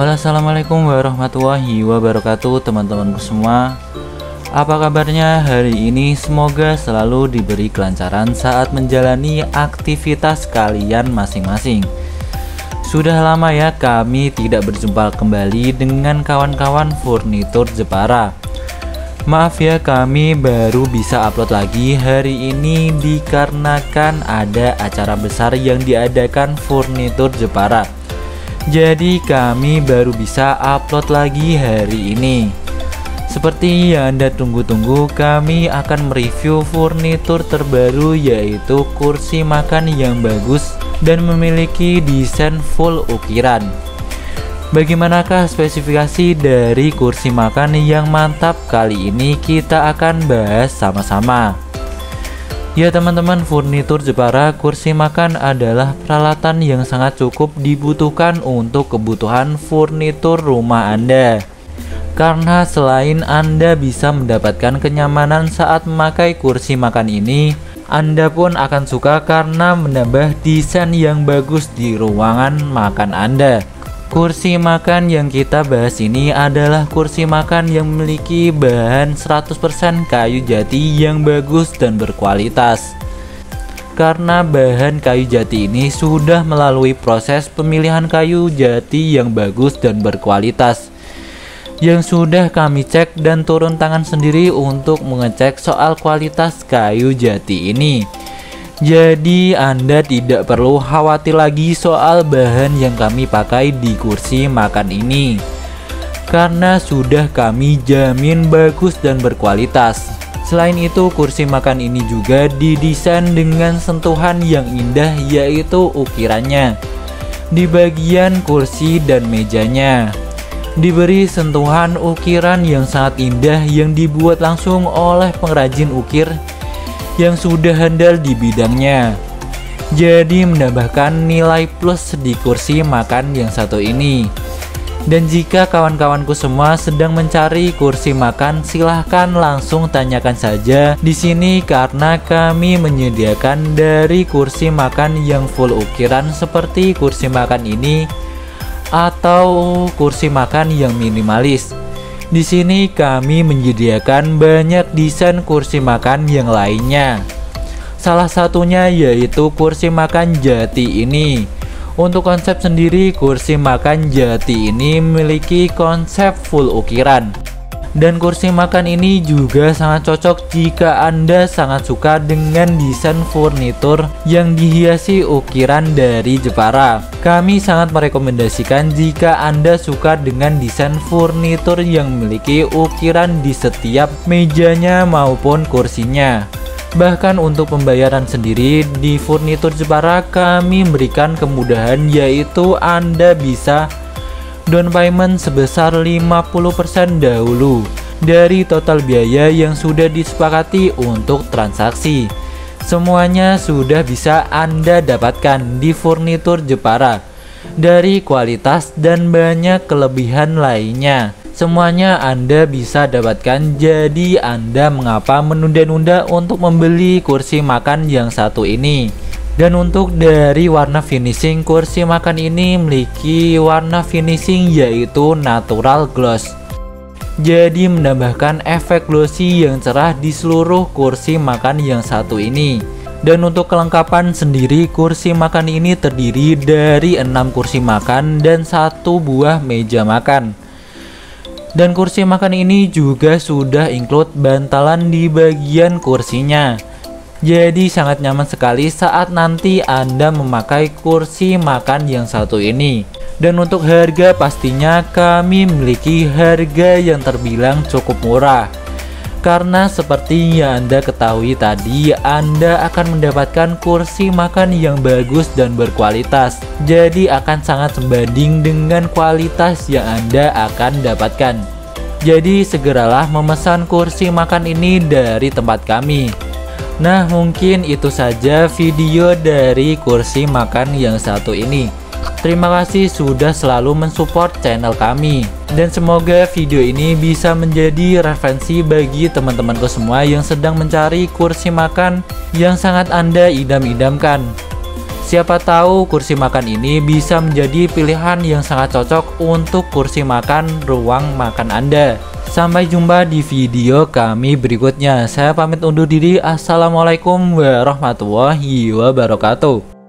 Halo assalamualaikum warahmatullahi wabarakatuh teman-temanku semua. Apa kabarnya hari ini? Semoga selalu diberi kelancaran saat menjalani aktivitas kalian masing-masing. Sudah lama ya kami tidak berjumpa kembali dengan kawan-kawan furnitur Jepara. Maaf ya kami baru bisa upload lagi hari ini dikarenakan ada acara besar yang diadakan furnitur Jepara jadi kami baru bisa upload lagi hari ini. Seperti yang anda tunggu-tunggu kami akan mereview furnitur terbaru yaitu kursi makan yang bagus dan memiliki desain full ukiran. Bagaimanakah spesifikasi dari kursi makan yang mantap? Kali ini kita akan bahas sama-sama Ya teman-teman, furnitur Jepara kursi makan adalah peralatan yang sangat cukup dibutuhkan untuk kebutuhan furnitur rumah Anda. Karena selain Anda bisa mendapatkan kenyamanan saat memakai kursi makan ini, Anda pun akan suka karena menambah desain yang bagus di ruangan makan Anda. Kursi makan yang kita bahas ini adalah kursi makan yang memiliki bahan 100% kayu jati yang bagus dan berkualitas. Karena bahan kayu jati ini sudah melalui proses pemilihan kayu jati yang bagus dan berkualitas yang sudah kami cek dan turun tangan sendiri untuk mengecek soal kualitas kayu jati ini. Jadi Anda tidak perlu khawatir lagi soal bahan yang kami pakai di kursi makan ini. Karena sudah kami jamin bagus dan berkualitas. Selain itu kursi makan ini juga didesain dengan sentuhan yang indah yaitu ukirannya. Di bagian kursi dan mejanya. Diberi sentuhan ukiran yang sangat indah yang dibuat langsung oleh pengrajin ukir yang sudah handal di bidangnya. Jadi menambahkan nilai plus di kursi makan yang satu ini. Dan jika kawan-kawanku semua sedang mencari kursi makan, silahkan langsung tanyakan saja di sini karena kami menyediakan dari kursi makan yang full ukiran seperti kursi makan ini atau kursi makan yang minimalis. Di sini kami menyediakan banyak desain kursi makan yang lainnya. Salah satunya yaitu kursi makan jati ini. Untuk konsep sendiri, kursi makan jati ini memiliki konsep full ukiran. Dan kursi makan ini juga sangat cocok jika Anda sangat suka dengan desain furnitur yang dihiasi ukiran dari Jepara. Kami sangat merekomendasikan jika Anda suka dengan desain furnitur yang memiliki ukiran di setiap mejanya maupun kursinya. Bahkan untuk pembayaran sendiri di furnitur Jepara kami memberikan kemudahan yaitu Anda bisa down payment sebesar 50% dahulu dari total biaya yang sudah disepakati untuk transaksi. Semuanya sudah bisa Anda dapatkan di furnitur Jepara dari kualitas dan banyak kelebihan lainnya. Semuanya Anda bisa dapatkan jadi Anda mengapa menunda-nunda untuk membeli kursi makan yang satu ini. Dan untuk dari warna finishing kursi makan ini memiliki warna finishing yaitu natural gloss. Jadi menambahkan efek glossy yang cerah di seluruh kursi makan yang satu ini. Dan untuk kelengkapan sendiri kursi makan ini terdiri dari 6 kursi makan dan satu buah meja makan. Dan kursi makan ini juga sudah include bantalan di bagian kursinya. Jadi sangat nyaman sekali saat nanti Anda memakai kursi makan yang satu ini. Dan untuk harga pastinya kami memiliki harga yang terbilang cukup murah. Karena seperti yang Anda ketahui tadi, Anda akan mendapatkan kursi makan yang bagus dan berkualitas. Jadi akan sangat sebanding dengan kualitas yang Anda akan dapatkan. Jadi segeralah memesan kursi makan ini dari tempat kami. Nah mungkin itu saja video dari kursi makan yang satu ini. Terima kasih sudah selalu mensupport channel kami. Dan semoga video ini bisa menjadi referensi bagi teman-temanku semua yang sedang mencari kursi makan yang sangat anda idam-idamkan. Siapa tahu kursi makan ini bisa menjadi pilihan yang sangat cocok untuk kursi makan ruang makan Anda. Sampai jumpa di video kami berikutnya. Saya pamit undur diri. Assalamualaikum warahmatullahi wabarakatuh.